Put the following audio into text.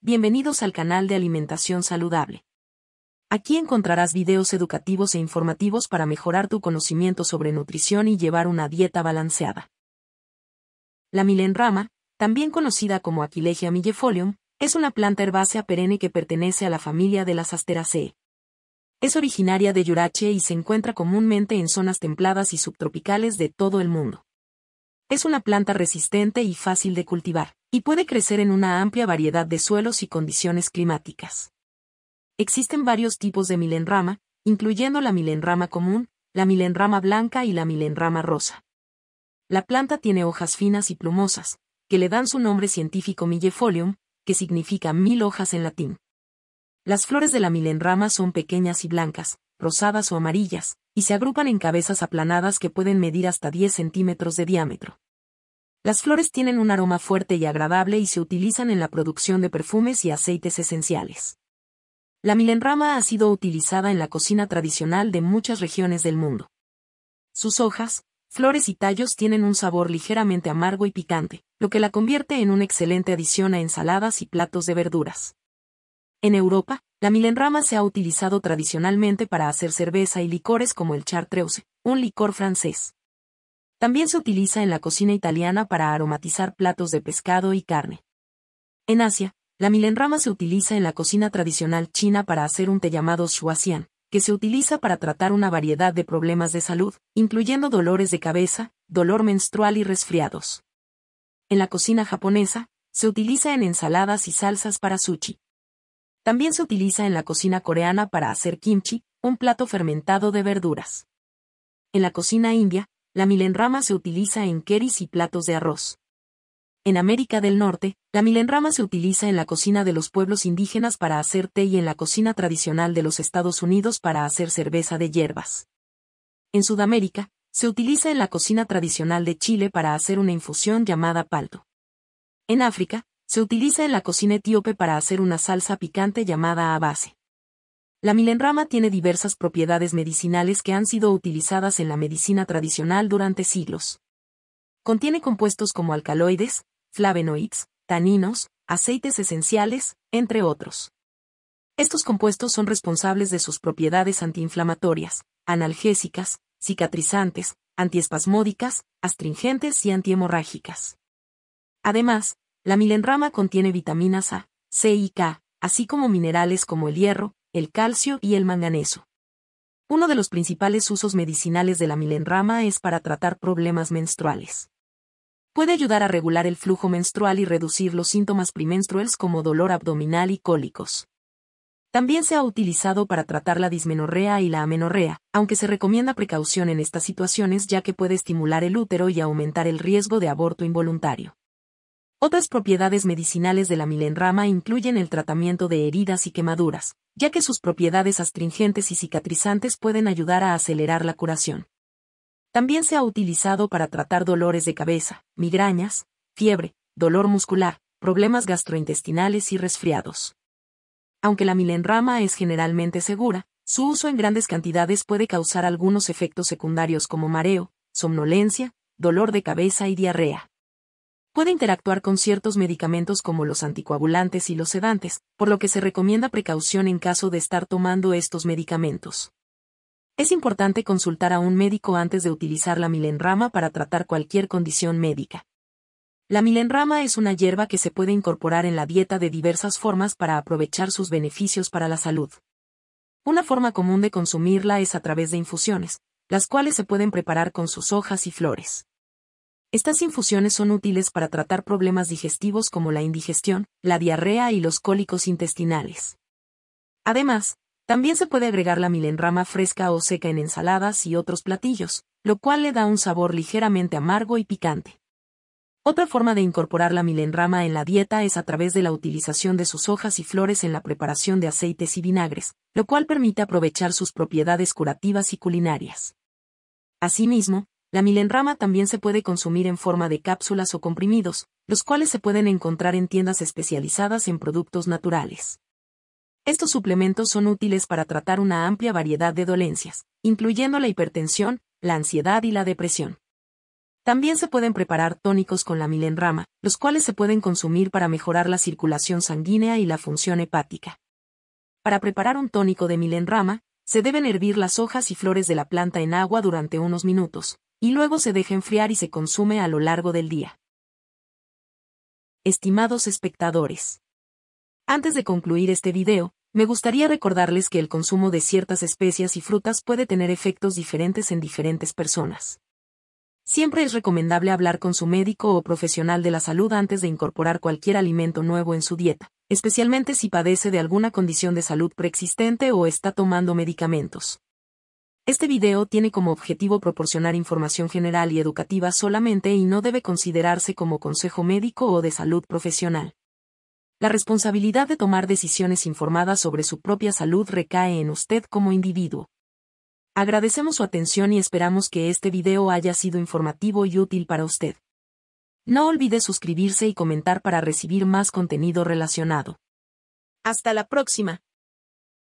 bienvenidos al canal de Alimentación Saludable. Aquí encontrarás videos educativos e informativos para mejorar tu conocimiento sobre nutrición y llevar una dieta balanceada. La milenrama, también conocida como Aquilegia millefolium, es una planta herbácea perenne que pertenece a la familia de las Asteraceae. Es originaria de Yurache y se encuentra comúnmente en zonas templadas y subtropicales de todo el mundo. Es una planta resistente y fácil de cultivar, y puede crecer en una amplia variedad de suelos y condiciones climáticas. Existen varios tipos de milenrama, incluyendo la milenrama común, la milenrama blanca y la milenrama rosa. La planta tiene hojas finas y plumosas, que le dan su nombre científico millefolium, que significa mil hojas en latín. Las flores de la milenrama son pequeñas y blancas, rosadas o amarillas, y se agrupan en cabezas aplanadas que pueden medir hasta 10 centímetros de diámetro. Las flores tienen un aroma fuerte y agradable y se utilizan en la producción de perfumes y aceites esenciales. La milenrama ha sido utilizada en la cocina tradicional de muchas regiones del mundo. Sus hojas, flores y tallos tienen un sabor ligeramente amargo y picante, lo que la convierte en una excelente adición a ensaladas y platos de verduras. En Europa, la milenrama se ha utilizado tradicionalmente para hacer cerveza y licores como el chartreuse, un licor francés. También se utiliza en la cocina italiana para aromatizar platos de pescado y carne. En Asia, la milenrama se utiliza en la cocina tradicional china para hacer un té llamado shuaxian, que se utiliza para tratar una variedad de problemas de salud, incluyendo dolores de cabeza, dolor menstrual y resfriados. En la cocina japonesa, se utiliza en ensaladas y salsas para sushi. También se utiliza en la cocina coreana para hacer kimchi, un plato fermentado de verduras. En la cocina india, la milenrama se utiliza en keris y platos de arroz. En América del Norte, la milenrama se utiliza en la cocina de los pueblos indígenas para hacer té y en la cocina tradicional de los Estados Unidos para hacer cerveza de hierbas. En Sudamérica, se utiliza en la cocina tradicional de Chile para hacer una infusión llamada palto. En África, se utiliza en la cocina etíope para hacer una salsa picante llamada abase. La milenrama tiene diversas propiedades medicinales que han sido utilizadas en la medicina tradicional durante siglos. Contiene compuestos como alcaloides, flavonoides, taninos, aceites esenciales, entre otros. Estos compuestos son responsables de sus propiedades antiinflamatorias, analgésicas, cicatrizantes, antiespasmódicas, astringentes y antihemorrágicas. Además, la milenrama contiene vitaminas A, C y K, así como minerales como el hierro, el calcio y el manganeso. Uno de los principales usos medicinales de la milenrama es para tratar problemas menstruales. Puede ayudar a regular el flujo menstrual y reducir los síntomas premenstruales como dolor abdominal y cólicos. También se ha utilizado para tratar la dismenorrea y la amenorrea, aunque se recomienda precaución en estas situaciones ya que puede estimular el útero y aumentar el riesgo de aborto involuntario. Otras propiedades medicinales de la milenrama incluyen el tratamiento de heridas y quemaduras, ya que sus propiedades astringentes y cicatrizantes pueden ayudar a acelerar la curación. También se ha utilizado para tratar dolores de cabeza, migrañas, fiebre, dolor muscular, problemas gastrointestinales y resfriados. Aunque la milenrama es generalmente segura, su uso en grandes cantidades puede causar algunos efectos secundarios como mareo, somnolencia, dolor de cabeza y diarrea puede interactuar con ciertos medicamentos como los anticoagulantes y los sedantes, por lo que se recomienda precaución en caso de estar tomando estos medicamentos. Es importante consultar a un médico antes de utilizar la milenrama para tratar cualquier condición médica. La milenrama es una hierba que se puede incorporar en la dieta de diversas formas para aprovechar sus beneficios para la salud. Una forma común de consumirla es a través de infusiones, las cuales se pueden preparar con sus hojas y flores. Estas infusiones son útiles para tratar problemas digestivos como la indigestión, la diarrea y los cólicos intestinales. Además, también se puede agregar la milenrama fresca o seca en ensaladas y otros platillos, lo cual le da un sabor ligeramente amargo y picante. Otra forma de incorporar la milenrama en la dieta es a través de la utilización de sus hojas y flores en la preparación de aceites y vinagres, lo cual permite aprovechar sus propiedades curativas y culinarias. Asimismo, la milenrama también se puede consumir en forma de cápsulas o comprimidos, los cuales se pueden encontrar en tiendas especializadas en productos naturales. Estos suplementos son útiles para tratar una amplia variedad de dolencias, incluyendo la hipertensión, la ansiedad y la depresión. También se pueden preparar tónicos con la milenrama, los cuales se pueden consumir para mejorar la circulación sanguínea y la función hepática. Para preparar un tónico de milenrama, se deben hervir las hojas y flores de la planta en agua durante unos minutos, y luego se deja enfriar y se consume a lo largo del día. Estimados espectadores. Antes de concluir este video, me gustaría recordarles que el consumo de ciertas especias y frutas puede tener efectos diferentes en diferentes personas. Siempre es recomendable hablar con su médico o profesional de la salud antes de incorporar cualquier alimento nuevo en su dieta, especialmente si padece de alguna condición de salud preexistente o está tomando medicamentos. Este video tiene como objetivo proporcionar información general y educativa solamente y no debe considerarse como consejo médico o de salud profesional. La responsabilidad de tomar decisiones informadas sobre su propia salud recae en usted como individuo. Agradecemos su atención y esperamos que este video haya sido informativo y útil para usted. No olvide suscribirse y comentar para recibir más contenido relacionado. Hasta la próxima.